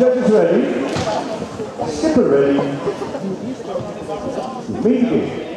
Judges ready. Skipper ready. Meeting.